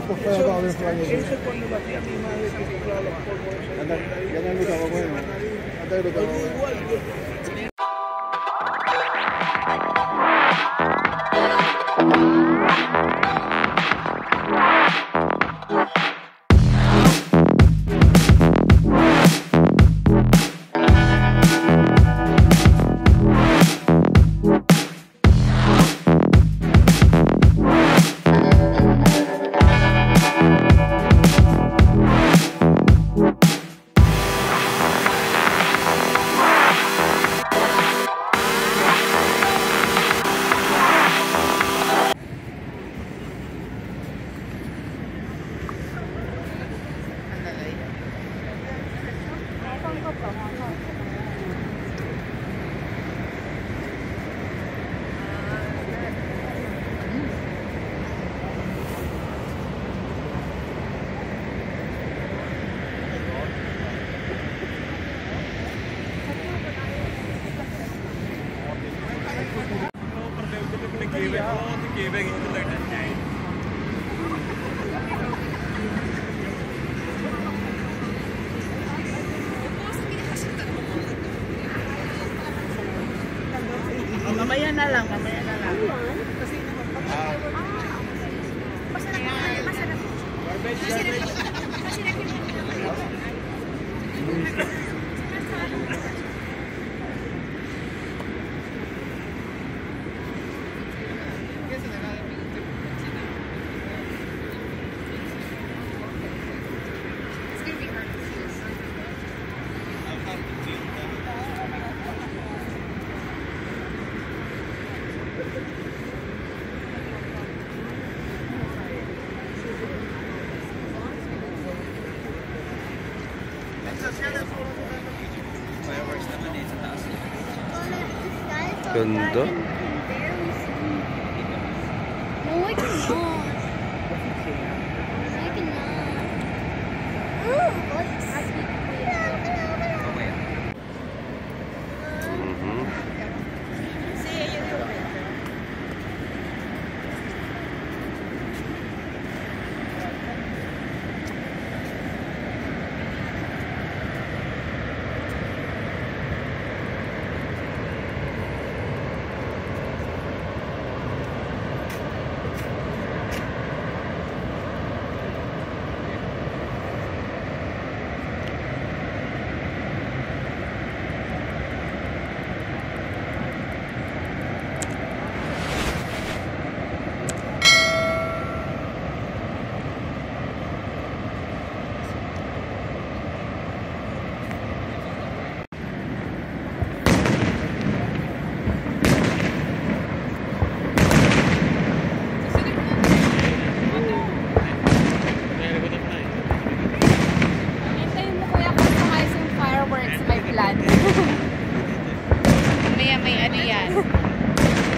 poco fuera cuando mi madre que los polvos. Anda, tayo? Sa gawi doon. Tara. Mamaya na lang, mamaya na lang. Fireworks naman eh, sa taas. Ganda. No, I cannot. I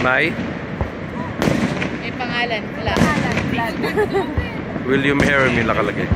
May? May pangalan, plan. Pangalan. Will you marry me nakalagay?